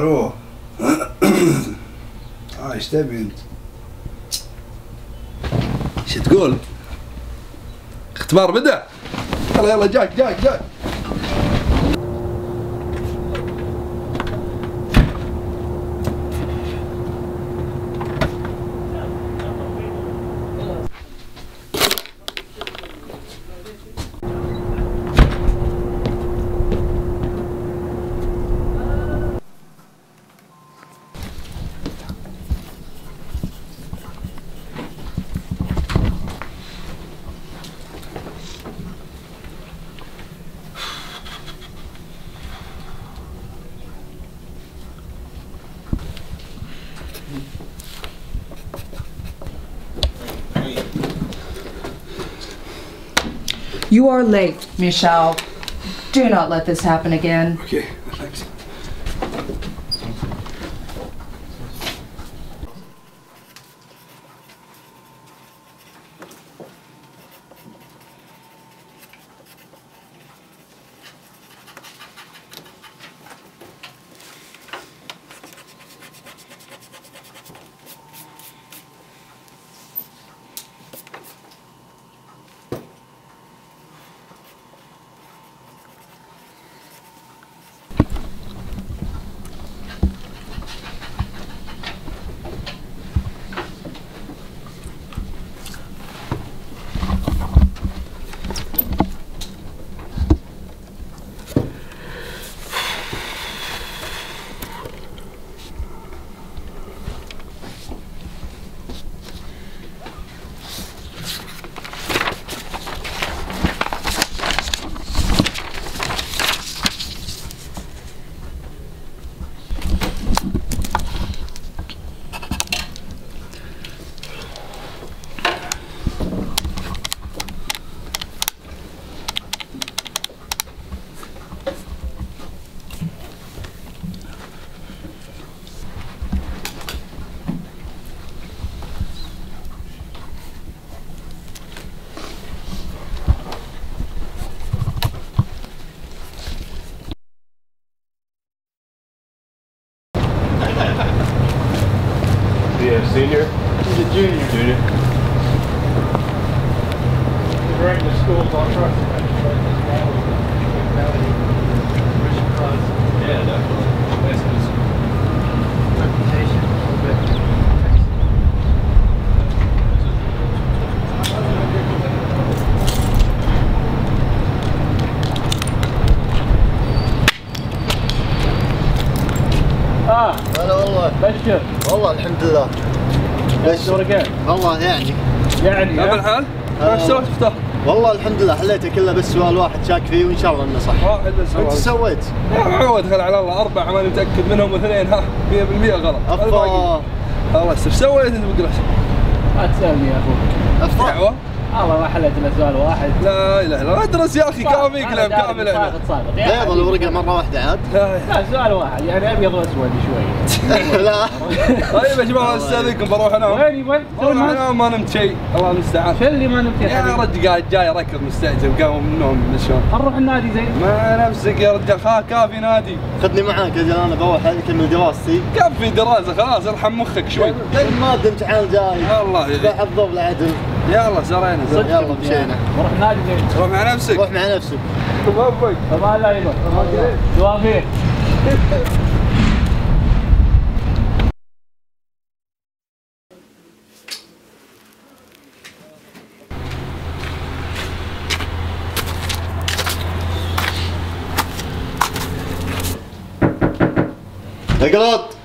ألو آه إيش تبي أنت؟ إيش تقول؟ اختبار بدأ يلا يلا جاك جاك جاك You are late, Michelle. Do not let this happen again. Okay. والله الحمد لله. إيش دورك والله يعني. يعني كيف؟ الحال؟ آه. إيش سويت افتح؟ والله الحمد لله حليته كله بس سؤال واحد شاك فيه وإن شاء الله إنه صح. واحد بس انت سويت سويت؟ يا معود خل على الله اربعه ماني متأكد منهم واثنين ها؟ 100% غلط. أفا. الله يستر إيش سويت؟ انت بقول لا تسالني يا أخوك أفا. دعوة. والله ما حليت إلا سؤال واحد. لا إله إلا الله. أدرس يا أخي كافي كلام كامل بيض الورقة مرة واحدة عاد. لا سؤال واحد. يعني ابيض واسود شوي. لا. طيب يا جماعة استاذنكم بروح أنام. وين وين؟ بروح أنام ما نمت شيء. الله المستعان. شو اللي ما نمت يا؟ رجل قاعد جاي ركض مستعجل قام من النوم شلون نروح النادي زين. ما نفسك يا رجال خا كافي نادي. خذني معاك يا جلال أنا بروح اكمل دراستي كفي دراسة خلاص ارحم مخك شوي. المادة امتحان جاي. الله بحضر العدل يلا سرينا يلا مشينا. نروح النادي زين روح مع نفسك. روح مع نفسك. وفق فما لا يبا. توافيق اقلط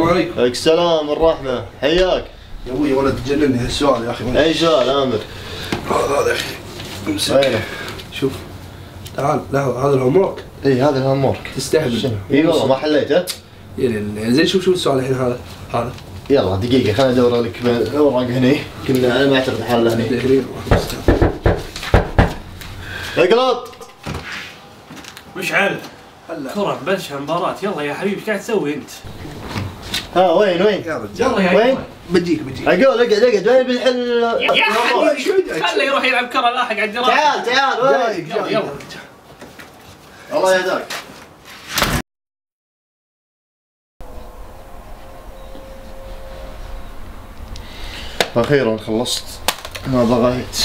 السلام عليكم. عليك السلام والرحمة حياك. يا أبوي ولد تجنني هالسؤال يا أخي. أي سؤال آمر. هذا يا أخي امسك؟ شوف تعال لا هذا ال homework. إي هذا ال homework تستهبل. إي والله ما حليته. زين شوف شوف السؤال الحين هذا هذا. يلا دقيقة خليني أدور لك اوراق هني. كنا أنا ما أعتقد حالة هني. اقلط. مشعل كرة مبلشة مباراة. يلا يا حبيبي إيش قاعد تسوي أنت؟ ها وين وين؟ يا رجال. يلا يا وين؟ بجيك بجيك. أقول اقعد اقعد وين بنحل يا حبيبي خله يروح يلعب كرة لاحق على الدراسة تعال تعال وين؟ يلا يلا. الله يهداك. أخيرا خلصت. ما بغيت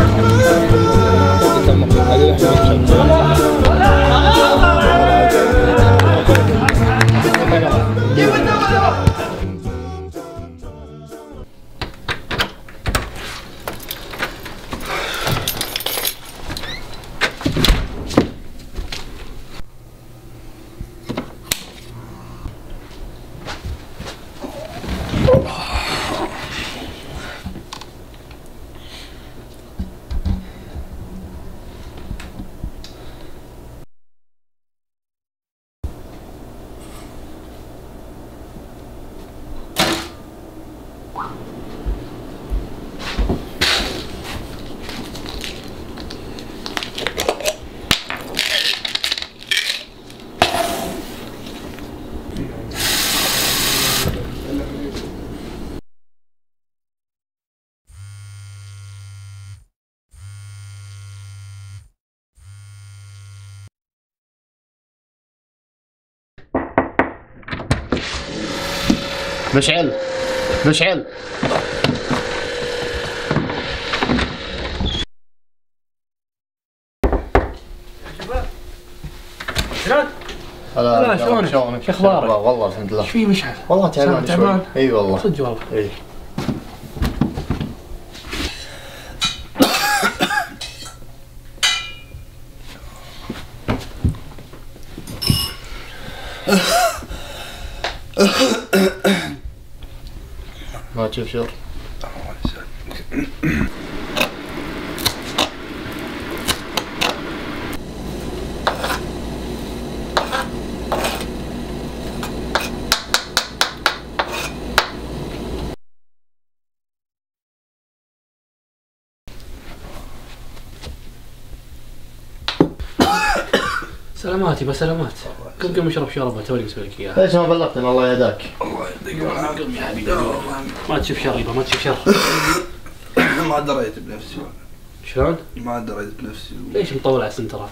مشعل مشعل شلون؟ هلا لا، شلونك؟ شلونك؟ شو أخبارك؟ والله الحمد لله إيش في مشعل؟ والله تعبان تعبان؟ إي والله صدق والله إي ما تشوف شر سلامات يبا سلامات. قم قم اشرب شوربه توني مسوي لك إياها. ليش ما بلغتني الله يهداك. قم يا حبيبي ما تشوف شر يبا ما تشوف شر. ما دريت بنفسي. شلون؟ ما دريت بنفسي. ليش مطول على السنترات؟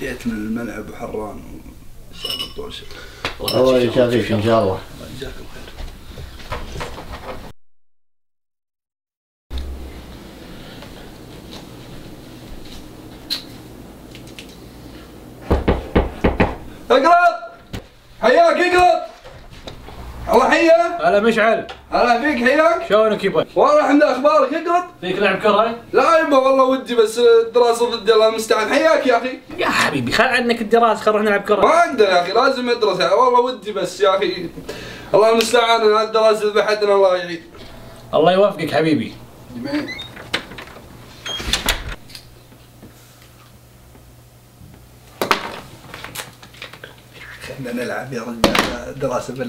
جيت من الملعب وحران طول شيء الله يشافيك إن شاء الله. جزاكم خير اقرط حياك اقرط الله حيه هلا مشعل. هلا فيك حياك؟ شلونك يبا؟ والله الحمد لله أخبارك اقرط فيك لعب كرة؟ لا يبا والله ودي بس الدراسة ضدي الله المستعان. حياك يا أخي. يا حبيبي خل عنك الدراسة خل نروح نلعب ما كرة أقدر يا أخي لازم ادرس والله ودي بس يا أخي. الله المستعان على الدراسة ذبحتنا الله يعين الله يوفقك حبيبي. جميل. خلنا نلعب يا رجال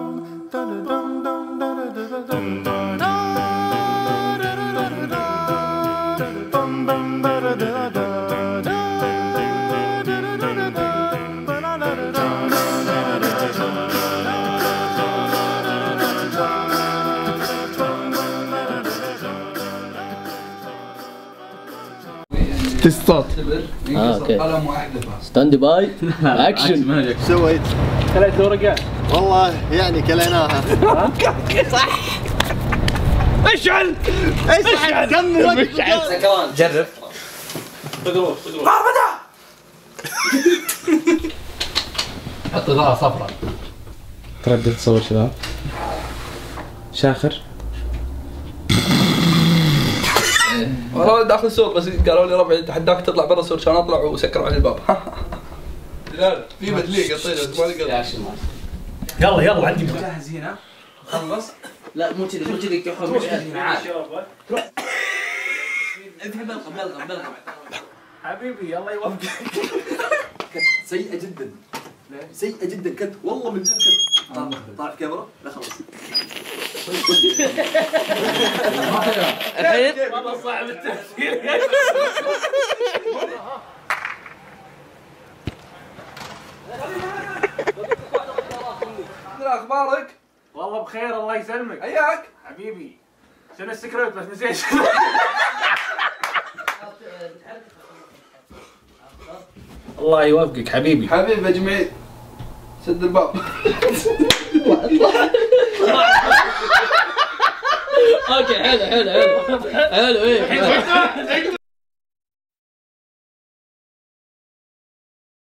تستات آه، أوكي. قلم واحدة ستاند باي اكشن سويت. ثلاث ورقات والله يعني كليناها. اشعل. اشعل. كم وقت جرب. حط إضاءة صفراء تردد تصور شباب شاخر. والله داخل سور بس قالوا لي ربعي تحداك تطلع برا السور عشان أطلع وسكروا علي الباب. لا في بدلية قطينا بس ما يلا يلا عندي جاهز هنا خلص؟ لا مو كذي مو كذي تحط هنا عادي بلغم بلغم بلغم حبيبي الله يوفقك. سيئة جدا. سيئة جدا. كنت والله من جد كنت طالع طالع في كاميرا. لا خلاص. الحين؟ والله صعب التفكير أخبارك؟ والله بخير الله يسلمك. حياك حبيبي شنو السكرت بس نسيت؟ الله يوفقك حبيبي. حبيبي يا جميل سد الباب. أوكي حلو حلو حلو. حلو إيه.